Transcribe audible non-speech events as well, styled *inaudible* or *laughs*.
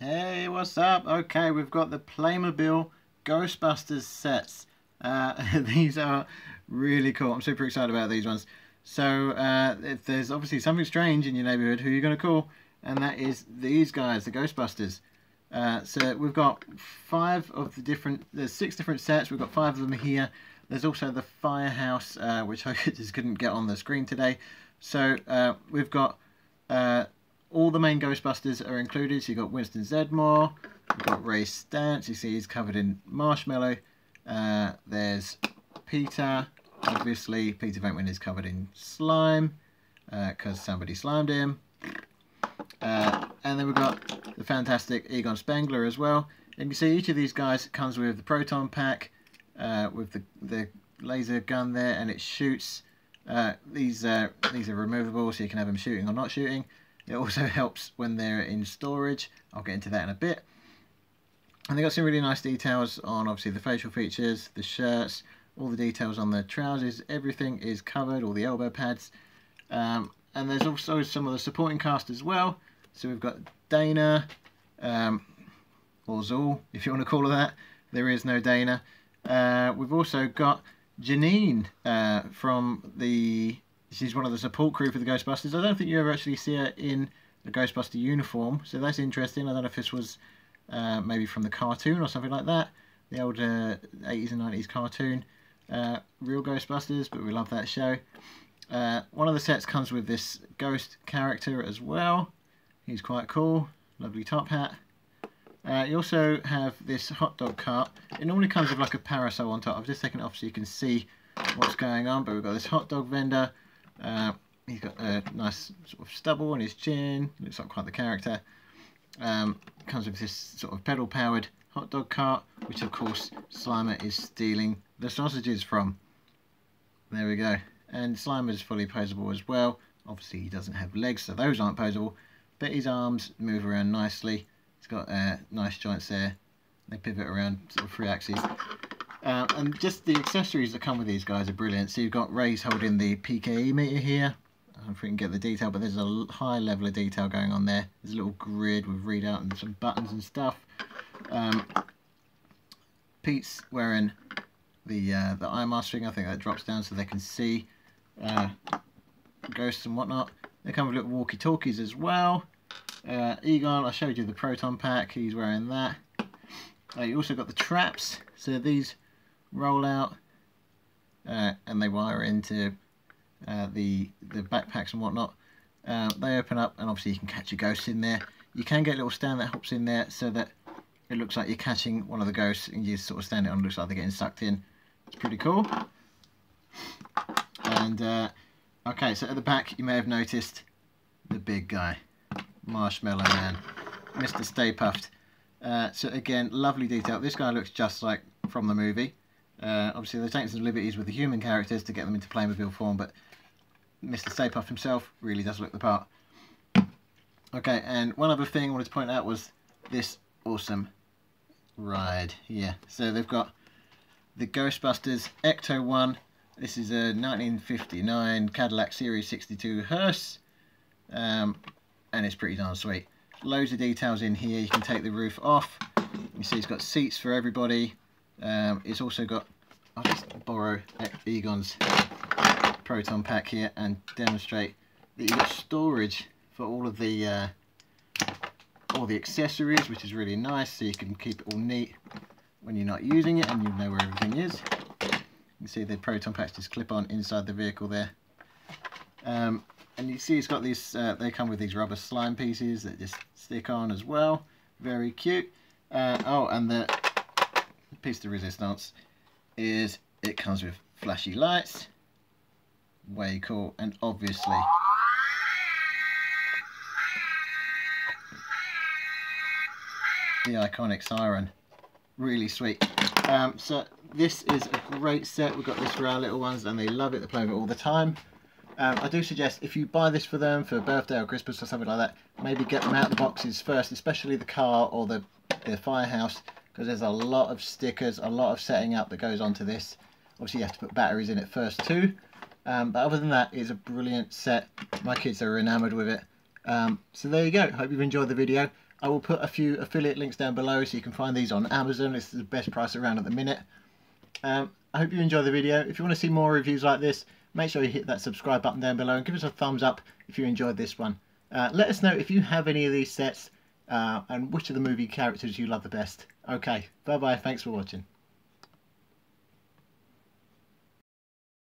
Hey, what's up? Okay, we've got the Playmobil Ghostbusters sets. Uh, *laughs* these are really cool. I'm super excited about these ones. So, uh, if there's obviously something strange in your neighborhood, who are you going to call? And that is these guys, the Ghostbusters. Uh, so we've got five of the different, there's six different sets. We've got five of them here. There's also the firehouse, uh, which *laughs* I just couldn't get on the screen today. So uh, we've got uh, all the main Ghostbusters are included. So you've got Winston Zeddemore, you've got Ray Stantz, you see he's covered in marshmallow. Uh, there's Peter, obviously Peter Venkman is covered in slime because uh, somebody slimed him. Uh, and then we've got the fantastic Egon Spengler as well. And you see each of these guys comes with the proton pack, uh, with the, the laser gun there, and it shoots. Uh, these, uh, these are removable, so you can have them shooting or not shooting. It also *laughs* helps when they're in storage. I'll get into that in a bit. And they got some really nice details on obviously the facial features, the shirts, all the details on the trousers. Everything is covered, all the elbow pads. Um, and there's also some of the supporting cast as well. So we've got Dana, um, or Zuul, *laughs* if you want to call her that. There is no Dana. Uh, we've also got Janine uh, from the. She's one of the support crew for the Ghostbusters. I don't think you ever actually see her in a Ghostbuster uniform, so that's interesting. I don't know if this was uh, maybe from the cartoon or something like that, the old 80s and 90s cartoon. Uh, real Ghostbusters, but we love that show. Uh, one of the sets comes with this ghost character as well. He's quite cool. Lovely top hat. Uh, you also have this hot dog cart. It normally comes with like a parasol on top. I've just taken it off so you can see what's going on. But we've got this hot dog vendor. Uh, he's got a nice sort of stubble on his chin. Looks like quite the character. Um, comes with this sort of pedal powered hot dog cart, which of course Slimer is stealing the sausages from. There we go. And Slimer is fully posable as well. Obviously he doesn't have legs, so those aren't posable but his arms move around nicely. He's got uh, nice joints there. They pivot around sort of three axes. Uh, and just the accessories that come with these guys are brilliant. So you've got Ray's holding the PKE meter here. I don't know if we can get the detail, but there's a high level of detail going on there. There's a little grid with readout and some buttons and stuff. Um, Pete's wearing the uh, the eye mastering. I think that drops down so they can see uh, ghosts and whatnot. They come with little walkie-talkies as well. Uh, Egon, I showed you the proton pack. He's wearing that. Uh, you also got the traps. So these roll out uh, and they wire into uh, the the backpacks and whatnot. Uh, they open up and obviously you can catch a ghost in there. You can get a little stand that hops in there so that it looks like you're catching one of the ghosts and you sort of stand it on. It looks like they're getting sucked in. It's pretty cool. And uh, Okay, so at the back you may have noticed the big guy, Marshmallow Man, Mr. Stay Puft. Uh, so again, lovely detail. This guy looks just like from the movie. Uh, obviously they're taking some liberties with the human characters to get them into Playmobil form, but Mr. Stay Puft himself really does look the part. Okay, and one other thing I wanted to point out was this awesome ride here. So they've got the Ghostbusters Ecto 1 this is a 1959 Cadillac Series 62 hearse, um, and it's pretty darn sweet. Loads of details in here. You can take the roof off. You see it's got seats for everybody. Um, it's also got, I'll just borrow Egon's proton pack here and demonstrate that you've got storage for all of the uh, all the accessories, which is really nice. So you can keep it all neat when you're not using it and you know where everything is. You can see the proton packs just clip on inside the vehicle there. Um, and you see it's got these, uh, they come with these rubber slime pieces that just stick on as well. Very cute. Uh, oh, and the piece de resistance is it comes with flashy lights. Way cool. And obviously the iconic siren. Really sweet. Um, so this is a great set. We've got this for our little ones and they love it. They play with it all the time. Um, I do suggest if you buy this for them for a birthday or Christmas or something like that, maybe get them out of the boxes first, especially the car or the, the firehouse, because there's a lot of stickers, a lot of setting up that goes onto this. Obviously you have to put batteries in it first too. Um, but other than that, it's a brilliant set. My kids are enamoured with it. Um, so there you go. Hope you've enjoyed the video. I will put a few affiliate links down below so you can find these on Amazon. This is the best price around at the minute. Um, I hope you enjoy the video. If you want to see more reviews like this, make sure you hit that subscribe button down below and give us a thumbs up if you enjoyed this one. Uh, let us know if you have any of these sets uh, and which of the movie characters you love the best. Okay, bye bye, thanks for watching.